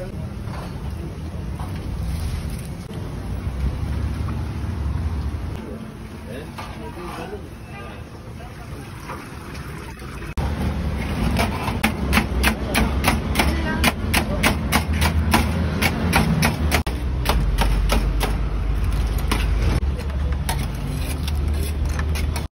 네.